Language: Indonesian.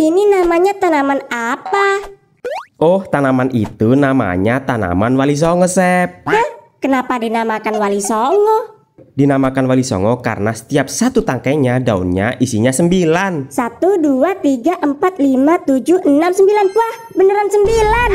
ini namanya tanaman apa? Oh, tanaman itu namanya tanaman wali songo, Sep. Hah? Kenapa dinamakan wali songo? Dinamakan wali songo karena setiap satu tangkainya daunnya isinya sembilan. Satu, dua, tiga, empat, lima, tujuh, enam, sembilan. Wah, beneran sembilan.